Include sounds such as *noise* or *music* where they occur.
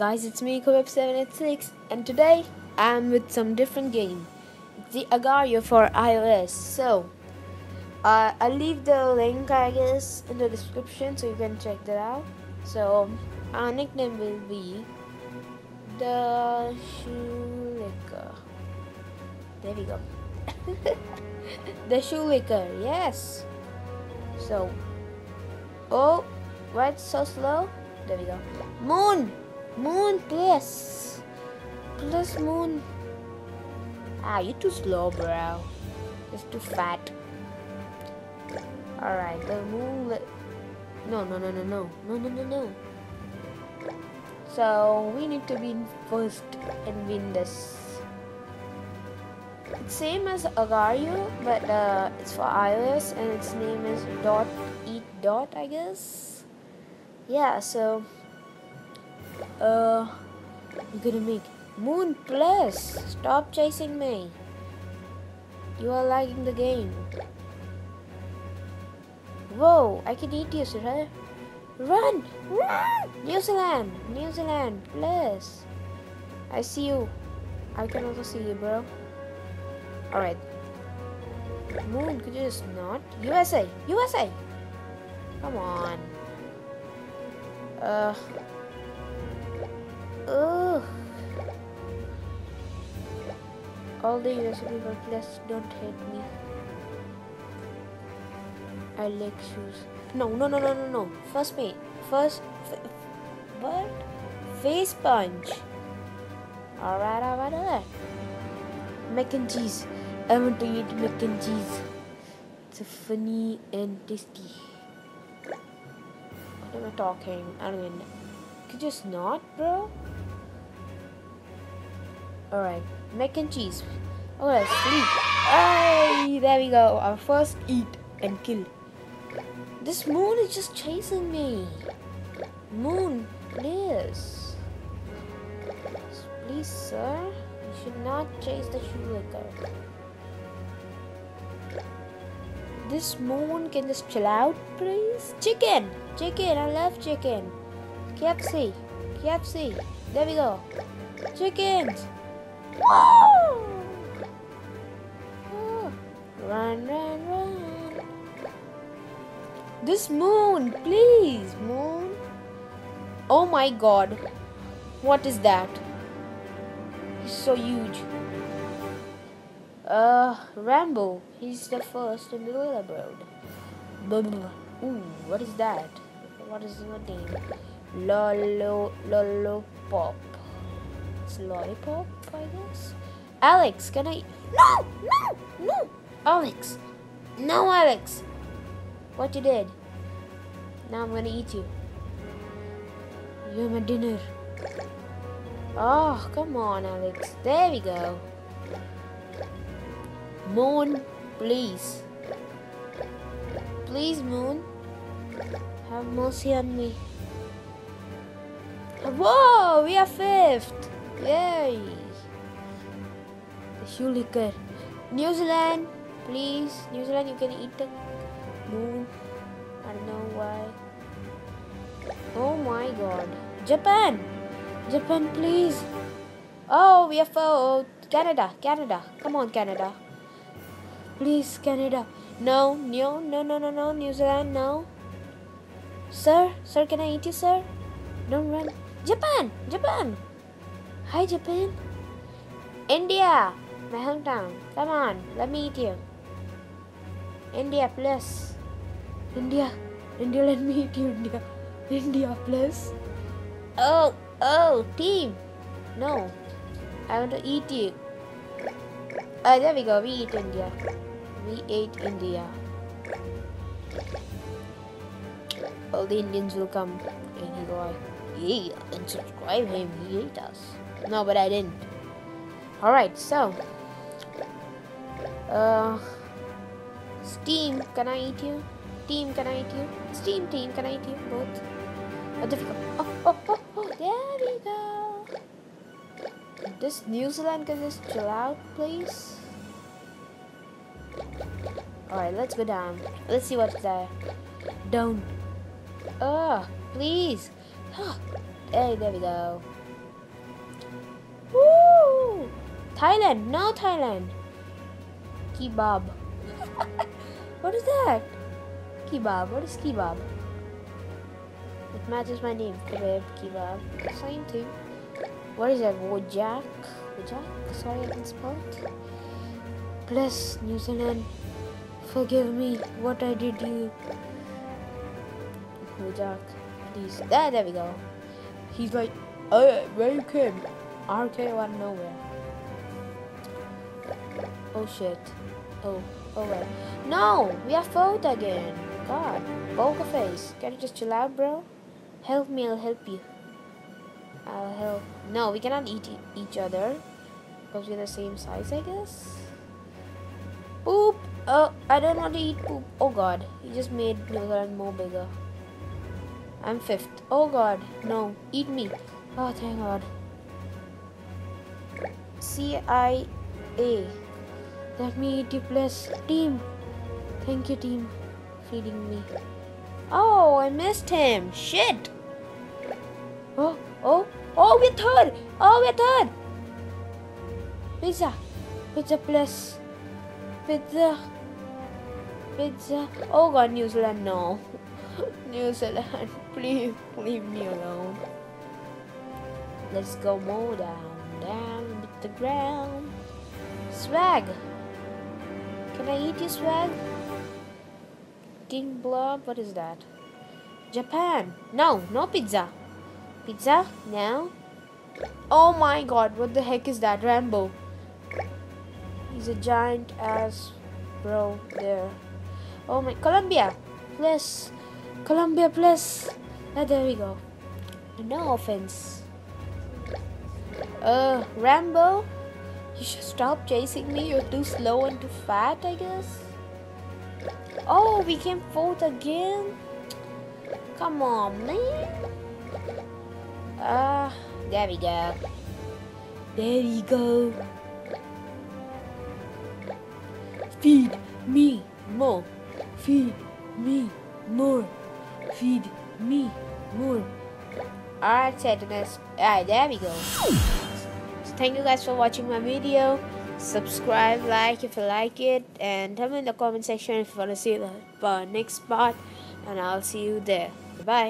guys, it's me Khubeb786 and today I'm with some different game. The Agar.io for iOS. So, uh, I'll leave the link I guess in the description so you can check that out. So, our nickname will be the Shoe Shoelicker. There we go. *laughs* the Shoe Shoelicker, yes. So, oh, why it's so slow? There we go. Moon! Moon, please! Please, Moon. Ah, you're too slow, bro. Just too fat. Alright, the moon. No, no, no, no, no. No, no, no, no. So, we need to win first and win this. It's same as Agar.io, but uh, it's for iOS and its name is dot eat dot, I guess. Yeah, so uh, I'm gonna make Moon Plus. Stop chasing me. You are lagging the game. Whoa, I can eat you, sir. Run! Run! New Zealand! New Zealand, please. I see you. I can also see you, bro. Alright. Moon, could you just not? USA! USA! Come on. Uh. Ugh. All the US people, please don't hate me. I like shoes. No, no, no, no, no, no. First me. First. what? Face punch. Alright, alright, alright. Mac and cheese. I want to eat mac and cheese. It's funny and tasty. What am I talking? I don't know. Could just not, bro? Alright, mac and cheese. Oh, Alright, sleep. Hey, there we go. Our first eat and kill. This moon is just chasing me. Moon, please. Please, sir. You should not chase the shoelicker. This moon can just chill out, please. Chicken! Chicken, I love chicken. KFC. KFC. There we go. Chickens! Run, run, run. This moon, please, moon. Oh my god. What is that? He's so huge. Uh, Rambo. He's the first in the railroad. Ooh, what is that? What is your name? Lolo, Lolo Pop. It's lollipop, I guess. Alex, can I? No, no, no, Alex, no, Alex. What you did? Now I'm gonna eat you. You're my dinner. Oh, come on, Alex. There we go. Moon, please. Please, Moon. Have mercy on me. Whoa, we are fifth. Yay. Shoelicker. New Zealand, please. New Zealand, you can eat the moon. I don't know why. Oh my god. Japan. Japan, please. Oh, we are fourth. Canada, Canada. Come on, Canada. Please, Canada. No, no, no, no, no, no. New Zealand, no. Sir, sir, can I eat you, sir? Don't run. Japan! Japan! Hi, Japan. India! My hometown. Come on, let me eat you. India, plus. India. India, let me eat you, India. India, plus. Oh, oh, team. No. I want to eat you. Oh, there we go. We eat India. We ate India. All the Indians will come and he go, yeah, and subscribe him. He ate us. No, but I didn't. Alright, so. Uh, steam, can I eat you? Steam, can I eat you? Steam team, can I eat you? Both. Oh, difficult. Oh, oh, oh, oh, there we go. This New Zealand can just chill out, please. Alright, let's go down. Let's see what's there. Down. Oh, please. hey, there we go. Woo! Thailand, no Thailand. Kebab. what is that? Kebab. What is kebab? It matches my name. Kebab, kebab. Same thing. What is that? Wojak? Wojak? Sorry, I can spell it. Bless New Zealand. Forgive me what I did you. Wojak. Please. There, there we go. He's like, oh, where you came? RK out of nowhere. Oh shit. Oh, oh well. No! We are fourth again. God. Poker face. Can you just chill out, bro? Help me, I'll help you. I'll help. No, we cannot eat each other. Because we're the same size, I guess. Poop! Oh, I don't want to eat poop. Oh god. He just made bigger and more bigger. I'm fifth. Oh god. No. Eat me. Oh, thank god. CIA. Let me eat you, please. Team. Thank you, team. Feeding me. Oh, I missed him. Shit. Oh, oh, oh, we're third. Oh, we're third. Pizza. Pizza, please. Pizza. Pizza. Oh god, New Zealand, no. *laughs* New Zealand, *laughs* please leave me alone. Let's go more down, down with the ground. Swag. Can I eat you, swag? King Blob, what is that? Japan. No, no pizza. Pizza? No. Oh my god, what the heck is that? Rambo. He's a giant ass bro there. Oh my, Colombia. Please. Colombia, please. Ah, there we go. No offense. Uh, Rambo, you should stop chasing me. You're too slow and too fat, I guess. Oh, we came fourth again. Come on, man. Ah, uh, there we go. There we go. Feed me more. Feed me more. Feed me more. Alright, Satanus. Alright, there we go. Thank you guys for watching my video. Subscribe, like if you like it, and tell me in the comment section if you want to see the next part. And I'll see you there. Bye.